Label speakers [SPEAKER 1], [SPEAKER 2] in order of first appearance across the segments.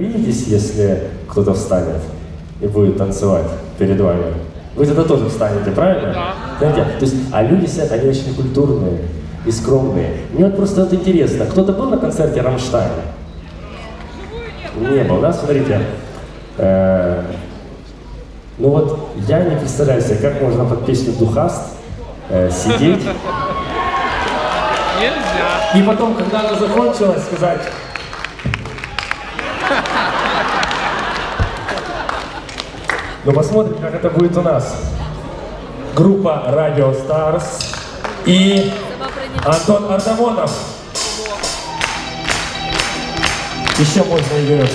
[SPEAKER 1] обидитесь, если кто-то встанет и будет танцевать перед вами? Вы тогда тоже встанете, правильно?
[SPEAKER 2] Да.
[SPEAKER 1] Знаете, то есть, а люди сидят, они очень культурные и скромные. Мне вот просто вот интересно, кто-то был на концерте Рамштайн? Не был, да? Смотрите. Э, ну вот я не представляю себе, как можно под песню Духаст э, сидеть
[SPEAKER 2] Нельзя.
[SPEAKER 1] и потом, когда она закончилась, сказать... Ну посмотрим, как это будет у нас. Группа Radio Stars и Антон Артамонов. Еще можно ее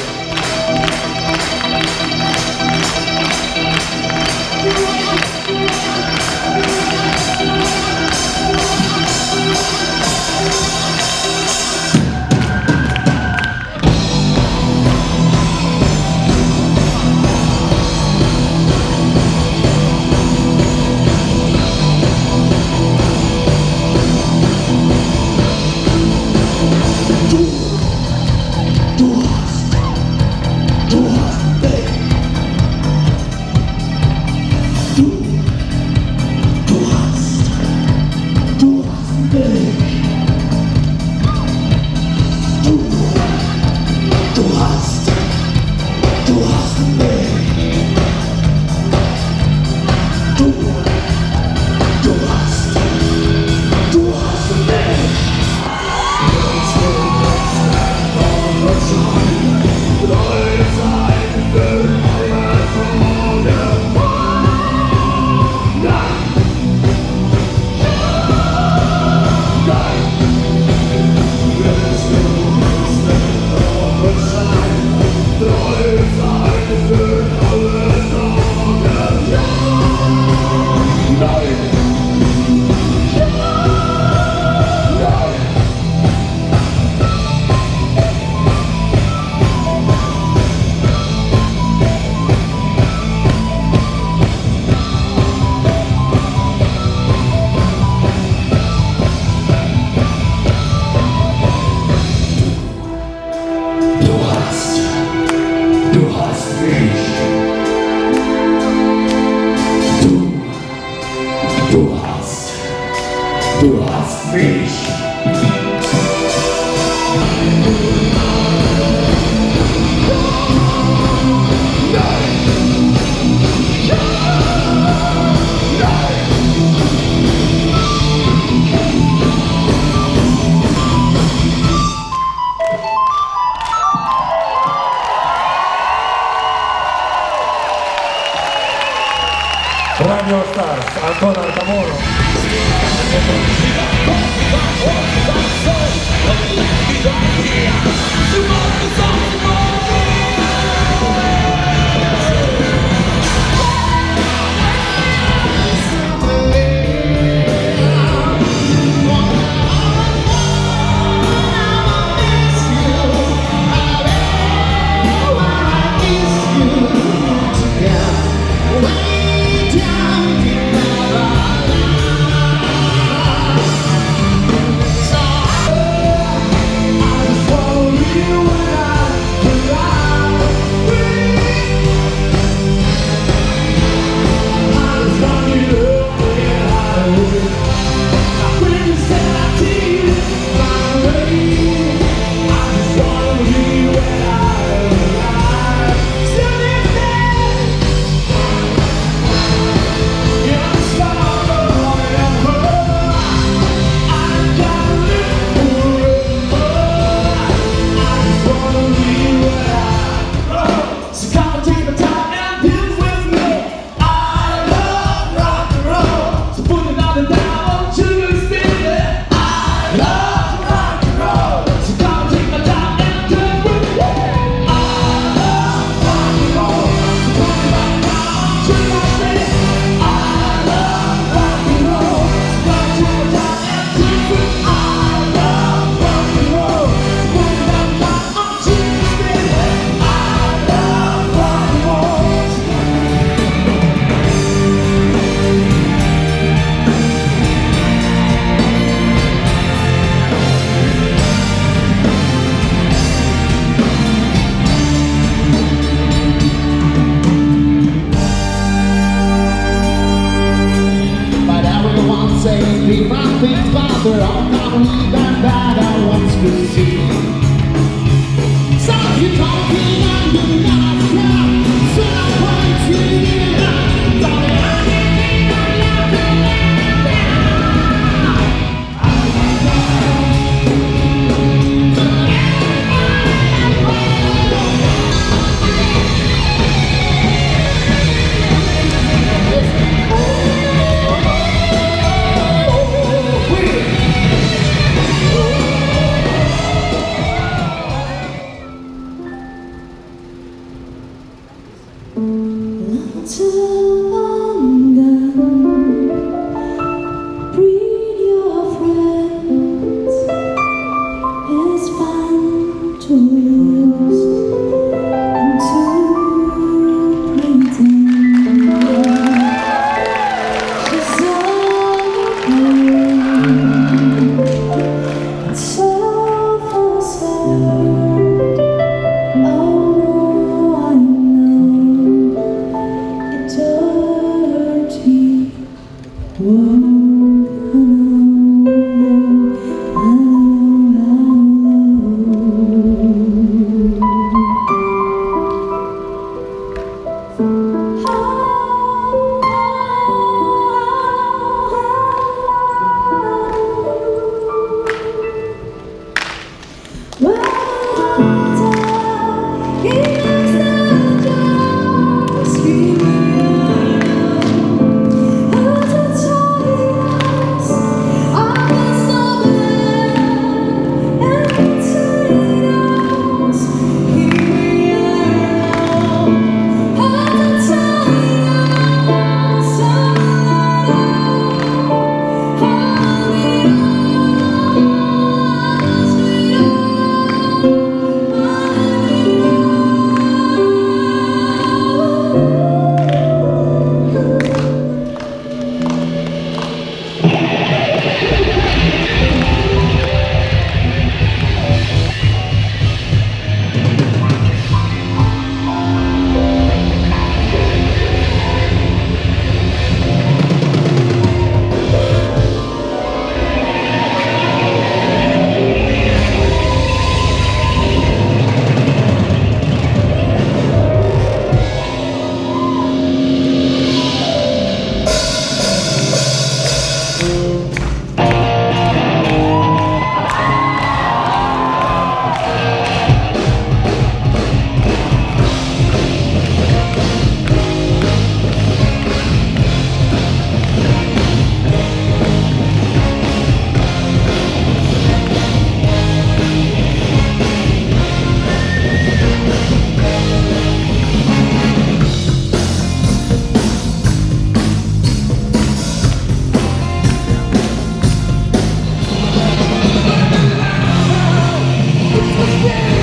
[SPEAKER 3] Understood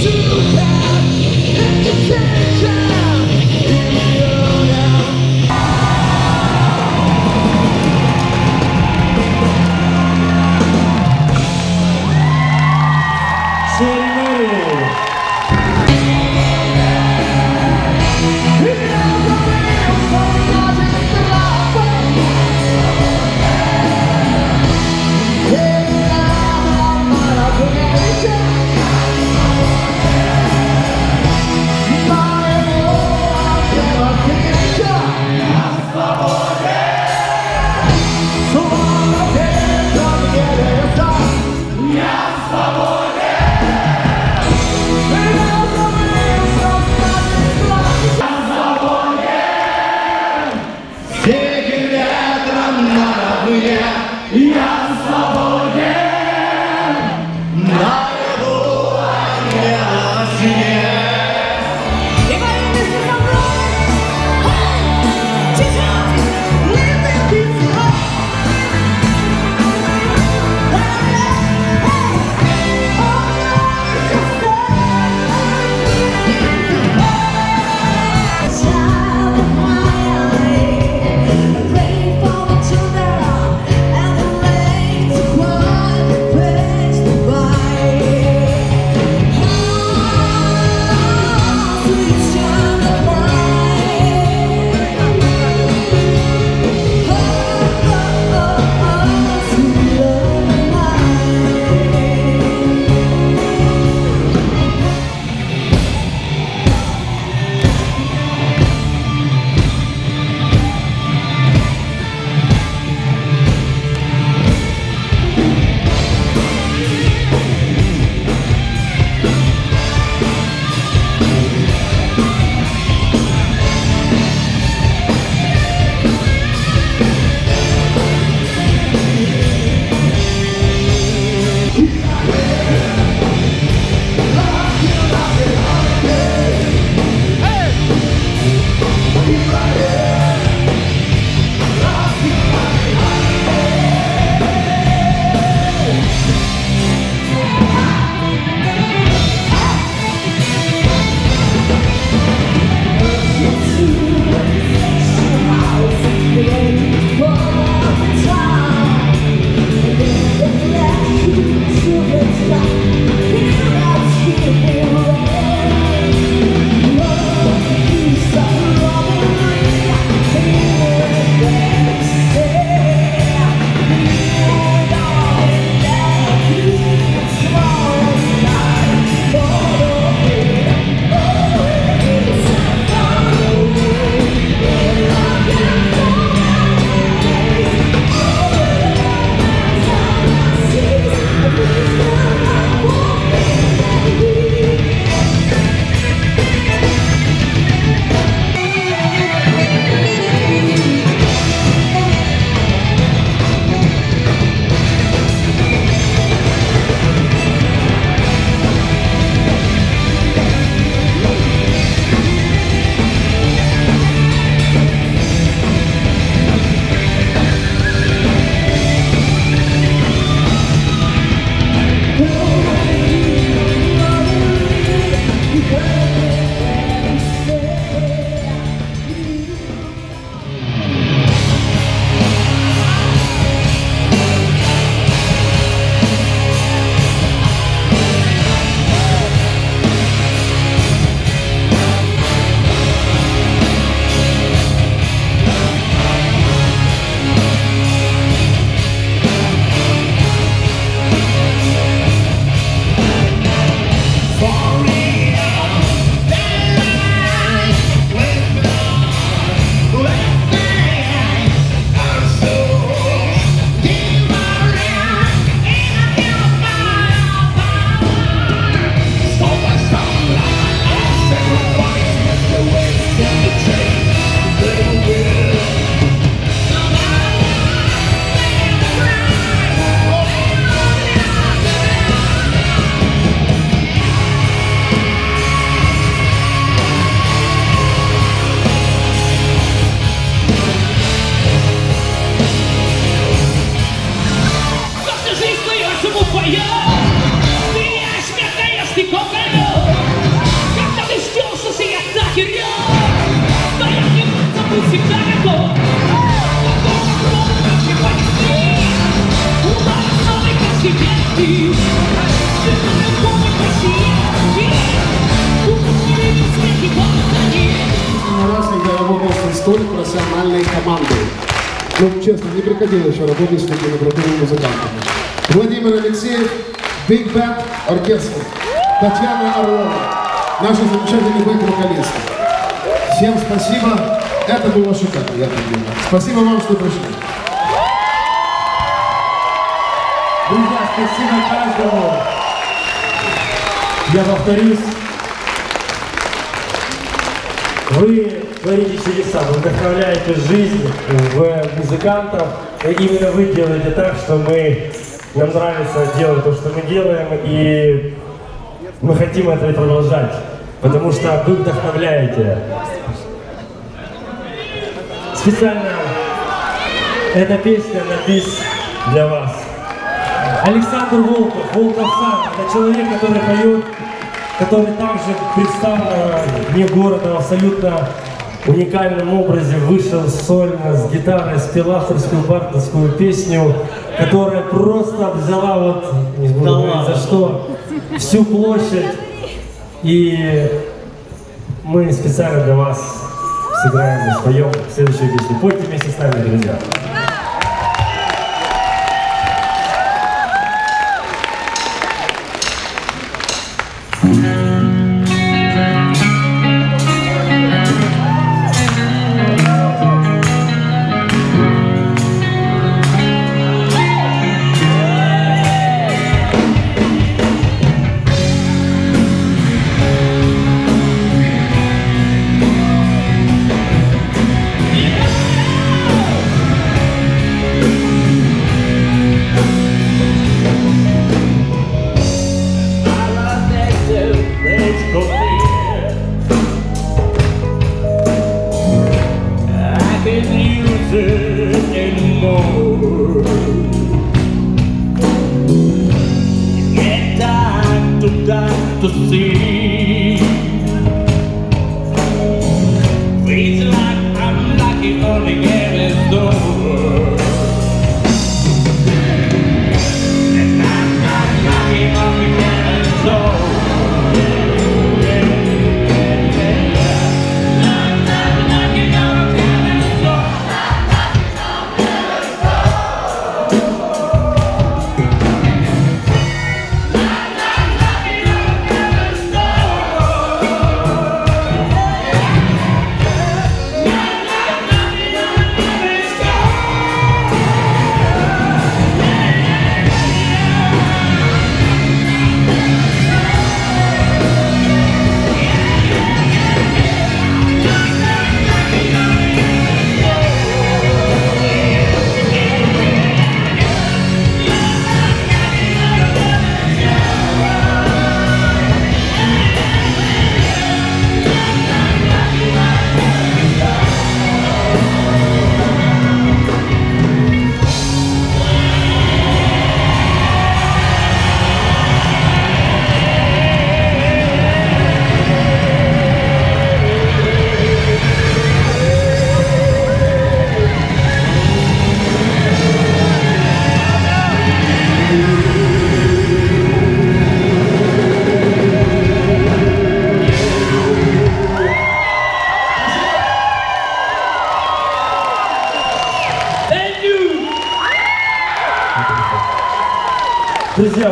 [SPEAKER 3] stupid education профессиональной командой. Ну, честно, не приходилось еще работать с такими крутыми музыкантами. Владимир Алексеев, Big Band оркестр. Татьяна Орлова, наша замечательный бэк-вокалист. Всем спасибо. Это было шикарно, я думаю. Спасибо вам, что пришли.
[SPEAKER 2] Друзья, спасибо каждому. Я повторюсь. Вы творите чудеса, вы вдохновляете жизнь в музыкантов. И именно вы делаете так, что мы, нам нравится делать то, что мы делаем, и мы хотим это продолжать, потому что вы вдохновляете. Специально эта песня напис для вас. Александр Волков, Волков сам, это человек, который поет, который также представлен вне города в абсолютно уникальном образе, вышел сольно с гитарой, спел авторскую бардовскую песню, которая просто взяла вот, не буду говорить за что, всю площадь. И мы специально для вас сыграем и споем следующую песню. Пойте вместе с нами, друзья.
[SPEAKER 1] I can use it anymore Get to
[SPEAKER 2] see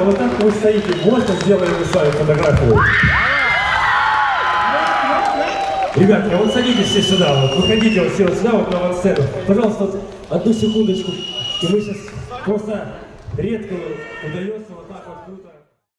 [SPEAKER 2] Вот так вы стоите, можно сделаем мы с вами фотографию? Ребятки, а вот садитесь все сюда, вот, выходите вот все вот сюда, вот на авансцену. Пожалуйста, вот одну секундочку. И мы сейчас просто редко удается